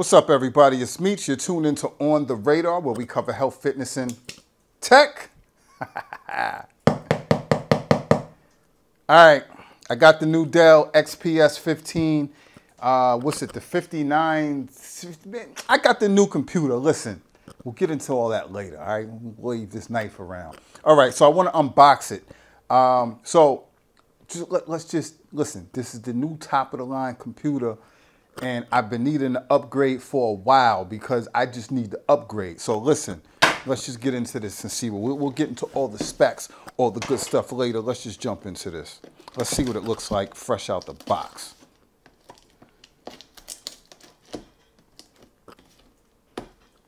What's up, everybody? It's Meech. You're tuned into On the Radar, where we cover health, fitness, and tech. All right, I got the new Dell XPS 15. Uh, what's it, the 59? I got the new computer. Listen, we'll get into all that later, all right? We'll leave this knife around. All right, so I want to unbox it. Um, so just, let, let's just listen. This is the new top of the line computer and I've been needing to upgrade for a while because I just need to upgrade. So listen, let's just get into this and see. We'll, we'll get into all the specs, all the good stuff later. Let's just jump into this. Let's see what it looks like fresh out the box.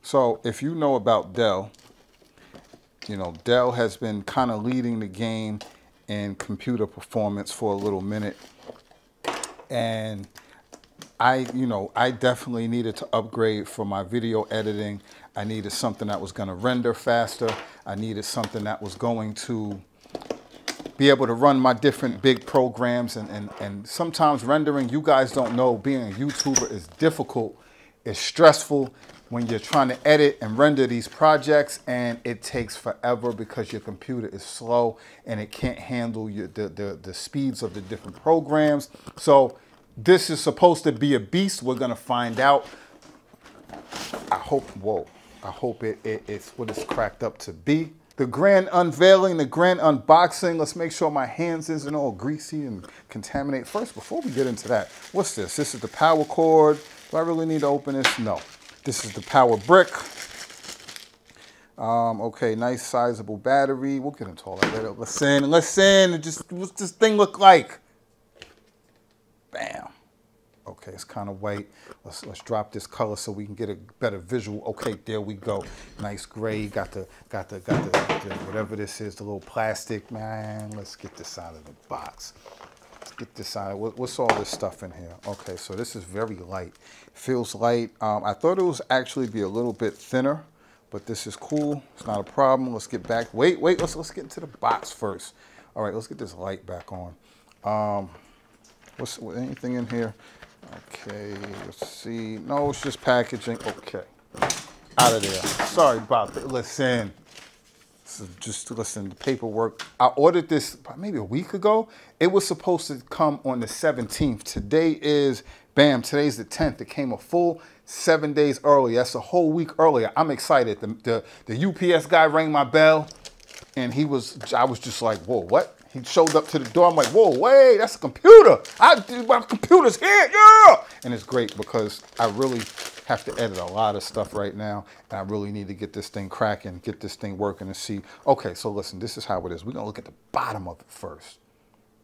So if you know about Dell, you know, Dell has been kind of leading the game in computer performance for a little minute. And I, you know, I definitely needed to upgrade for my video editing. I needed something that was going to render faster. I needed something that was going to be able to run my different big programs. And, and, and sometimes rendering, you guys don't know, being a YouTuber is difficult. It's stressful when you're trying to edit and render these projects and it takes forever because your computer is slow and it can't handle your, the, the, the speeds of the different programs. So this is supposed to be a beast. We're gonna find out. I hope, whoa, I hope it, it, it's what it's cracked up to be. The grand unveiling, the grand unboxing. Let's make sure my hands isn't all greasy and contaminated. First, before we get into that, what's this? This is the power cord. Do I really need to open this? No. This is the power brick. Um, okay, nice sizable battery. We'll get into all that later. Listen, listen, just what's this thing look like? Bam. Okay, it's kind of white. Let's let's drop this color so we can get a better visual. Okay, there we go. Nice gray. Got the got the got the, the whatever this is, the little plastic. Man, let's get this out of the box. Let's get this out. What, what's all this stuff in here? Okay, so this is very light. Feels light. Um, I thought it was actually be a little bit thinner, but this is cool. It's not a problem. Let's get back. Wait, wait. Let's let's get into the box first. All right, let's get this light back on. Um, What's with anything in here? Okay, let's see. No, it's just packaging. Okay, out of there. Sorry about that. Listen, just listen. The paperwork. I ordered this maybe a week ago. It was supposed to come on the 17th. Today is bam. Today's the 10th. It came a full seven days early. That's a whole week earlier. I'm excited. The the, the UPS guy rang my bell, and he was. I was just like, whoa, what? He showed up to the door. I'm like, whoa, wait, that's a computer. I my computer's here, yeah. And it's great because I really have to edit a lot of stuff right now. And I really need to get this thing cracking, get this thing working and see. Okay, so listen, this is how it is. We're gonna look at the bottom of it first.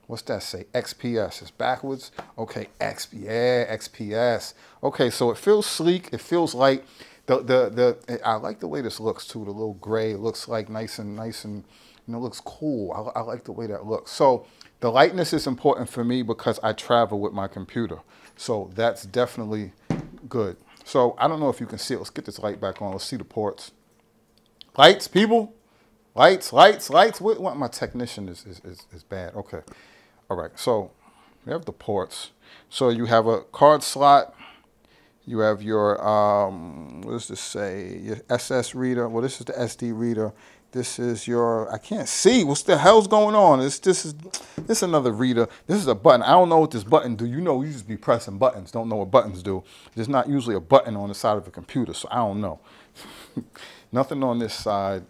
What's that say? XPS. It's backwards. Okay, XP. Yeah, XPS. Okay, so it feels sleek. It feels light. The the the. I like the way this looks too. The little gray. Looks like nice and nice and it looks cool. I, I like the way that looks. So the lightness is important for me because I travel with my computer. So that's definitely good. So I don't know if you can see it. Let's get this light back on. Let's see the ports. Lights, people. Lights, lights, lights. What, what my technician is, is, is, is bad. Okay. All right. So we have the ports. So you have a card slot. You have your, um, what does this say? Your SS reader. Well, this is the SD reader. This is your, I can't see. What's the hell's going on? This, this is this is another reader. This is a button. I don't know what this button do. You know, you just be pressing buttons. Don't know what buttons do. There's not usually a button on the side of a computer, so I don't know. Nothing on this side.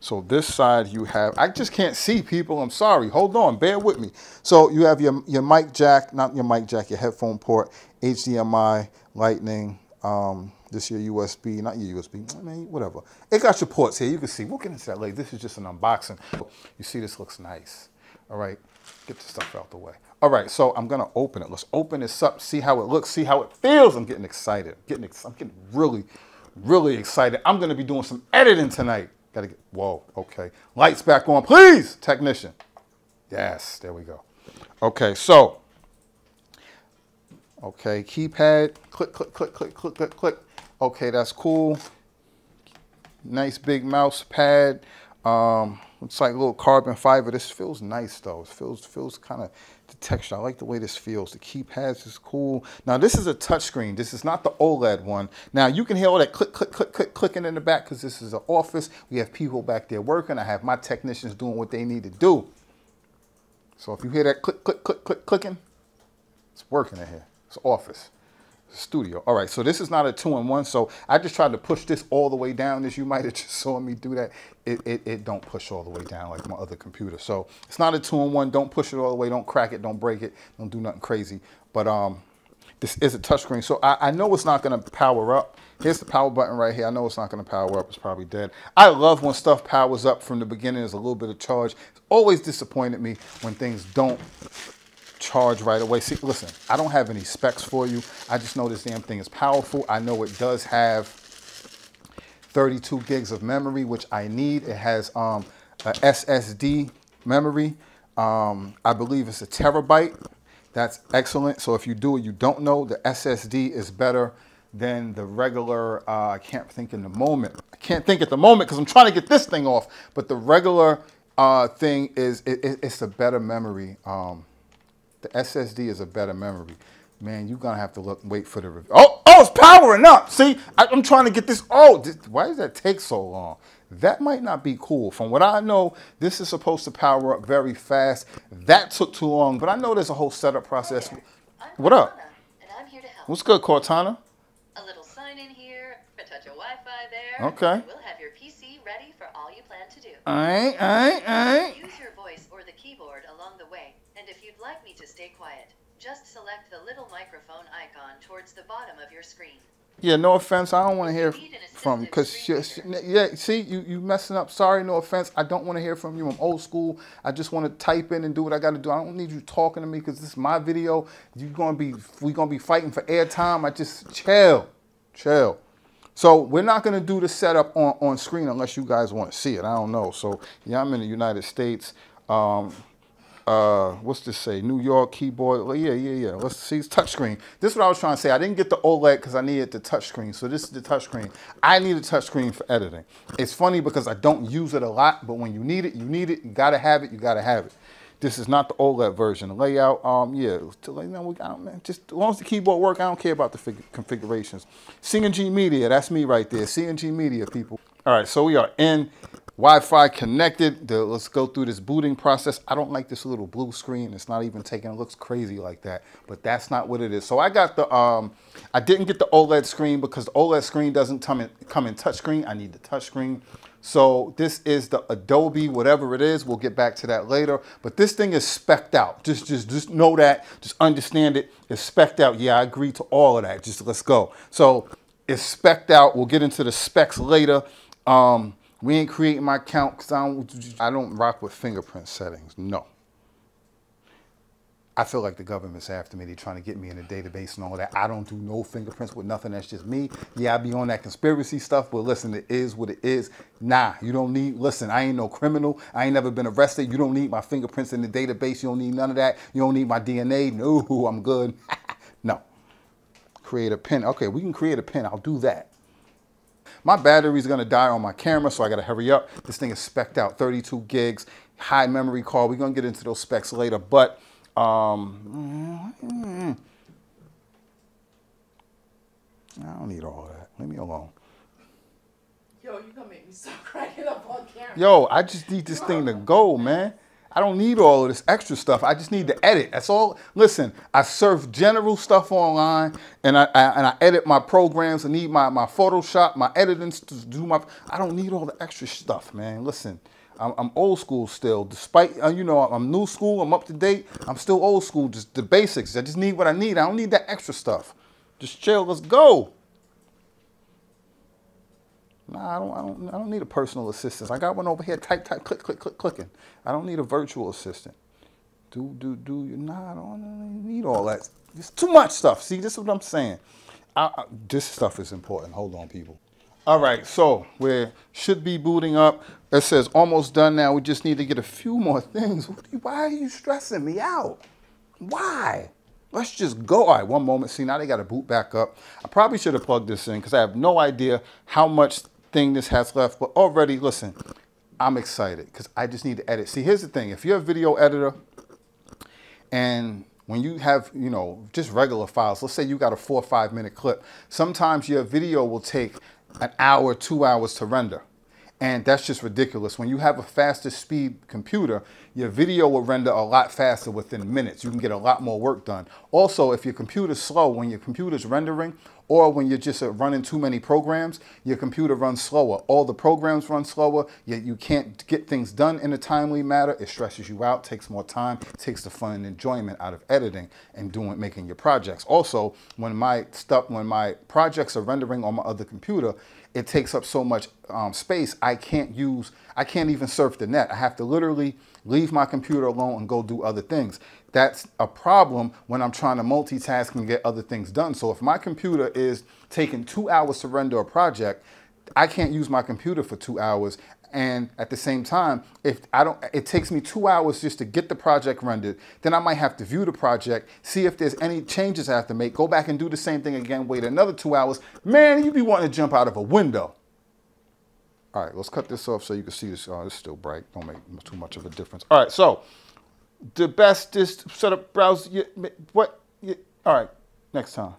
So this side you have, I just can't see people. I'm sorry. Hold on, bear with me. So you have your, your mic jack, not your mic jack, your headphone port, HDMI, lightning, um, this your USB, not your USB, I mean, whatever. It got your ports here. You can see, we'll get into that later. This is just an unboxing. You see, this looks nice. All right, get the stuff out the way. All right, so I'm gonna open it. Let's open this up, see how it looks, see how it feels. I'm getting excited. Getting, I'm getting really, really excited. I'm gonna be doing some editing tonight. Gotta get, whoa, okay. Lights back on, please, technician. Yes, there we go. Okay, so, okay, keypad, click, click, click, click, click, click, click. Okay, that's cool. Nice big mouse pad. Um, It's like a little carbon fiber. This feels nice though. It feels feels kind of the texture. I like the way this feels. The keypads is cool. Now this is a touchscreen. This is not the OLED one. Now you can hear all that click, click, click, click, clicking in the back because this is an office. We have people back there working. I have my technicians doing what they need to do. So if you hear that click, click, click, click, clicking, it's working in here. It's office studio. All right, so this is not a two-in-one, so I just tried to push this all the way down, as you might have just saw me do that. It, it, it don't push all the way down like my other computer. So it's not a two-in-one. Don't push it all the way. Don't crack it. Don't break it. Don't do nothing crazy. But um, this is a touchscreen, so I, I know it's not going to power up. Here's the power button right here. I know it's not going to power up. It's probably dead. I love when stuff powers up from the beginning. There's a little bit of charge. It's always disappointed me when things don't charge right away. See, listen, I don't have any specs for you. I just know this damn thing is powerful. I know it does have 32 gigs of memory, which I need. It has um, a SSD memory. Um, I believe it's a terabyte. That's excellent. So if you do it, you don't know, the SSD is better than the regular, uh, I can't think in the moment. I can't think at the moment because I'm trying to get this thing off. But the regular uh, thing is, it, it, it's a better memory. Um, the SSD is a better memory. Man, you're gonna have to look, wait for the review. Oh, oh, it's powering up. See, I, am trying to get this. Oh, this, why does that take so long? That might not be cool. From what I know, this is supposed to power up very fast. That took too long, but I know there's a whole setup process. what up? What's good, Cortana? A little sign in here, a touch of Wi-Fi there. Okay. We'll have your PC ready for all you plan to do. All right, all right, all right. Use your voice or the keyboard along the way. And if you'd like me to stay quiet, just select the little microphone icon towards the bottom of your screen. Yeah, no offense. I don't want to hear from because yeah, see you you messing up. Sorry, no offense. I don't want to hear from you. I'm old school. I just want to type in and do what I got to do. I don't need you talking to me because this is my video. You're gonna be we gonna be fighting for airtime. I just chill, chill. So we're not gonna do the setup on on screen unless you guys want to see it. I don't know. So yeah, I'm in the United States. Um, uh, what's this say? New York keyboard. Yeah, yeah, yeah. Let's see. It's touchscreen. This is what I was trying to say. I didn't get the OLED because I needed the touchscreen. So this is the touchscreen. I need a touchscreen for editing. It's funny because I don't use it a lot, but when you need it, you need it. You gotta have it. You gotta have it. This is not the OLED version. The layout, um, yeah, we got, man, just as long as the keyboard work, I don't care about the configurations. CNG Media, that's me right there. CNG Media, people. All right, so we are in Wi-Fi connected. The, let's go through this booting process. I don't like this little blue screen. It's not even taking, it looks crazy like that, but that's not what it is. So I got the, um, I didn't get the OLED screen because the OLED screen doesn't come in, come in touchscreen. I need the touchscreen. So this is the Adobe, whatever it is. We'll get back to that later. But this thing is specced out. Just, just, just know that. Just understand it. It's specced out. Yeah, I agree to all of that. Just let's go. So it's specced out. We'll get into the specs later. Um, we ain't creating my account because I don't, I don't rock with fingerprint settings. No. I feel like the government's after me. They're trying to get me in a database and all that. I don't do no fingerprints with nothing. That's just me. Yeah, I be on that conspiracy stuff, but listen, it is what it is. Nah, you don't need, listen, I ain't no criminal. I ain't never been arrested. You don't need my fingerprints in the database. You don't need none of that. You don't need my DNA. No, I'm good. no. Create a pin. Okay, we can create a pin. I'll do that. My battery's gonna die on my camera, so I gotta hurry up. This thing is specced out, 32 gigs, high memory card. We're gonna get into those specs later, but um, I don't need all that. Leave me alone. Yo, you gonna make me start cracking up on camera. Yo, I just need this thing to go, man. I don't need all of this extra stuff. I just need to edit. That's all. Listen, I surf general stuff online and I, I, and I edit my programs. I need my, my Photoshop, my editing to do my, I don't need all the extra stuff, man. Listen, I'm, I'm old school still. Despite, uh, you know, I'm new school, I'm up to date. I'm still old school, just the basics. I just need what I need. I don't need that extra stuff. Just chill, let's go. Nah, I don't, I don't, I don't need a personal assistant. I got one over here, type, type, click, click, click, clicking. I don't need a virtual assistant. Do, do, do, nah, I don't, I don't need all that. It's too much stuff. See, this is what I'm saying. I, I, this stuff is important. Hold on, people. All right, so we should be booting up. It says almost done now. We just need to get a few more things. Why are you stressing me out? Why? Let's just go. All right, one moment. See, now they got to boot back up. I probably should have plugged this in because I have no idea how much thing this has left. But already, listen, I'm excited because I just need to edit. See, here's the thing: if you're a video editor, and when you have, you know, just regular files, let's say you got a four or five minute clip, sometimes your video will take an hour, two hours to render. And that's just ridiculous. When you have a faster speed computer, your video will render a lot faster within minutes. You can get a lot more work done. Also, if your computer's slow, when your computer's rendering, or when you're just uh, running too many programs, your computer runs slower. All the programs run slower, yet you can't get things done in a timely manner. It stresses you out, takes more time, takes the fun and enjoyment out of editing and doing making your projects. Also, when my stuff, when my projects are rendering on my other computer, it takes up so much um, space. I can't use, I can't even surf the net. I have to literally leave my computer alone and go do other things. That's a problem when I'm trying to multitask and get other things done. So if my computer is taking two hours to render a project, I can't use my computer for two hours. And at the same time if i don't it takes me two hours just to get the project rendered then i might have to view the project see if there's any changes i have to make go back and do the same thing again wait another two hours. Man you'd be wanting to jump out of a window. All right let's cut this off so you can see this oh it's still bright. Don't make too much of a difference. All right so the best just set up browse what all right next time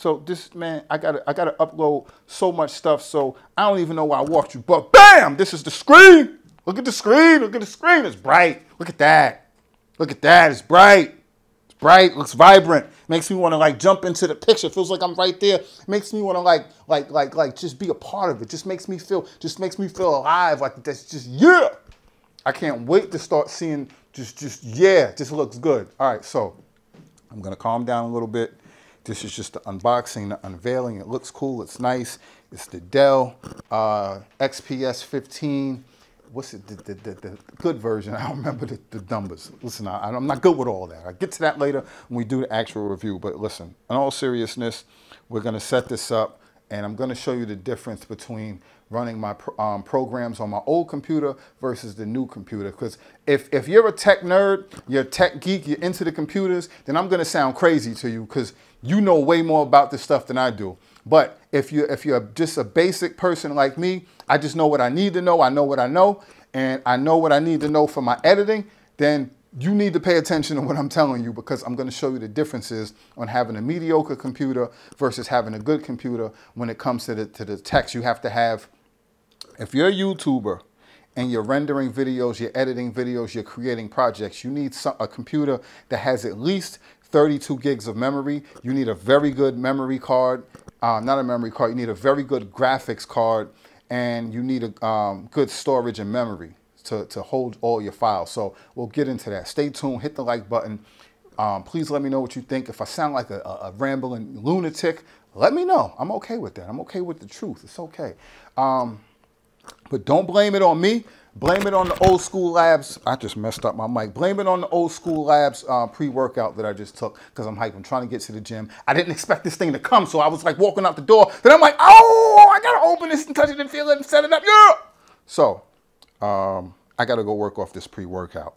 so this man, I gotta I gotta upload so much stuff. So I don't even know why I walked you. But bam, this is the screen. Look at the screen. Look at the screen. It's bright. Look at that. Look at that. It's bright. It's bright. Looks vibrant. Makes me want to like jump into the picture. Feels like I'm right there. Makes me want to like like like like just be a part of it. Just makes me feel just makes me feel alive. Like that's just yeah. I can't wait to start seeing just just yeah. Just looks good. All right, so I'm gonna calm down a little bit this is just the unboxing, the unveiling. It looks cool, it's nice. It's the Dell uh, XPS 15. What's it, the, the, the, the, good version? I don't remember the, the numbers. Listen, I, I'm not good with all that. I'll get to that later when we do the actual review. But listen, in all seriousness, we're gonna set this up and I'm gonna show you the difference between running my um, programs on my old computer versus the new computer. Because if, if you're a tech nerd, you're a tech geek, you're into the computers, then I'm gonna sound crazy to you because you know way more about this stuff than I do. But if you if you're just a basic person like me, I just know what I need to know. I know what I know, and I know what I need to know for my editing. Then you need to pay attention to what I'm telling you because I'm going to show you the differences on having a mediocre computer versus having a good computer when it comes to the to the text. You have to have. If you're a YouTuber and you're rendering videos, you're editing videos, you're creating projects, you need some, a computer that has at least 32 gigs of memory. You need a very good memory card, uh, not a memory card, you need a very good graphics card and you need a um, good storage and memory to, to hold all your files. So we'll get into that. Stay tuned, hit the like button. Um, please let me know what you think. If I sound like a, a, rambling lunatic, let me know. I'm okay with that. I'm okay with the truth. It's okay. Um, but don't blame it on me. Blame it on the old school labs. I just messed up my mic. Blame it on the old school labs uh, pre-workout that I just took because I'm hyped. I'm trying to get to the gym. I didn't expect this thing to come, so I was like walking out the door. Then I'm like, oh, I gotta open this and touch it and feel it and set it up. Yeah. So um, I gotta go work off this pre-workout.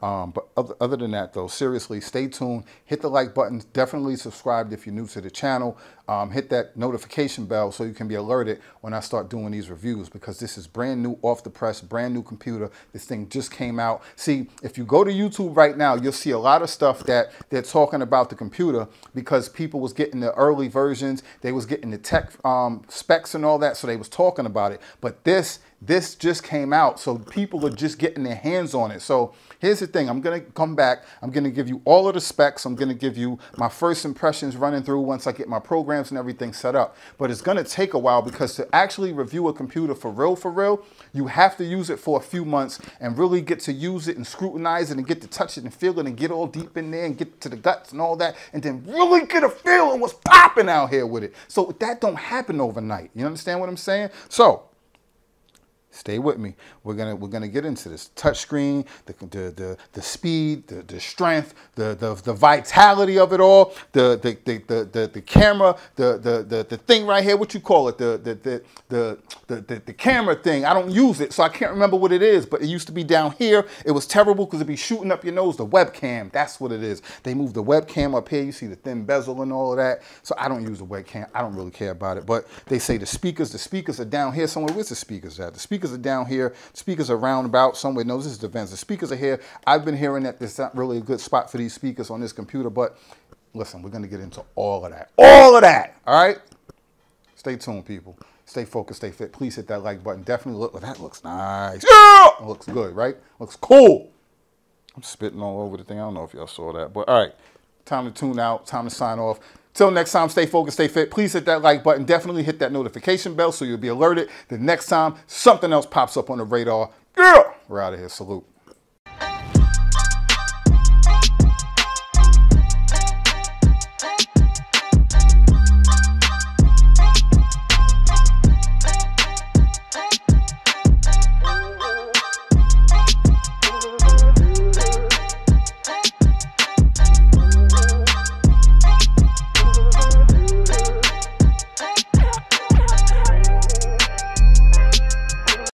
Um, but other, other, than that, though, seriously, stay tuned. Hit the like button. Definitely subscribe if you're new to the channel. Um, hit that notification bell so you can be alerted when I start doing these reviews because this is brand new, off the press, brand new computer. This thing just came out. See, if you go to YouTube right now, you'll see a lot of stuff that they're talking about the computer because people was getting the early versions. They was getting the tech um, specs and all that, so they was talking about it. But this, this just came out, so people are just getting their hands on it. So Here's the thing, I'm gonna come back, I'm gonna give you all of the specs, I'm gonna give you my first impressions running through once I get my programs and everything set up. But it's gonna take a while because to actually review a computer for real, for real, you have to use it for a few months and really get to use it and scrutinize it and get to touch it and feel it and get all deep in there and get to the guts and all that and then really get a feel of what's popping out here with it. So that don't happen overnight. You understand what I'm saying? So Stay with me. We're gonna we're gonna get into this touchscreen, the the the the speed, the, the strength, the, the the vitality of it all, the the the the, the, the camera, the, the the the thing right here. What you call it? The the the the the, the, the camera thing. I don't use it, so I can't remember what it is. But it used to be down here. It was terrible because it'd be shooting up your nose. The webcam. That's what it is. They moved the webcam up here. You see the thin bezel and all of that. So I don't use the webcam. I don't really care about it. But they say the speakers. The speakers are down here somewhere. Where's the speakers at? The speakers speakers are down here. Speakers are roundabout somewhere. No, this is the vents. The speakers are here. I've been hearing that there's not really a good spot for these speakers on this computer, but listen, we're going to get into all of that. All of that. All right? Stay tuned, people. Stay focused, stay fit. Please hit that like button. Definitely look. That looks nice. Yeah! Looks good, right? Looks cool. I'm spitting all over the thing. I don't know if y'all saw that, but all right. Time to tune out. Time to sign off. Till next time, stay focused, stay fit. Please hit that like button. Definitely hit that notification bell so you'll be alerted the next time something else pops up on the radar. Yeah! We're out of here. Salute.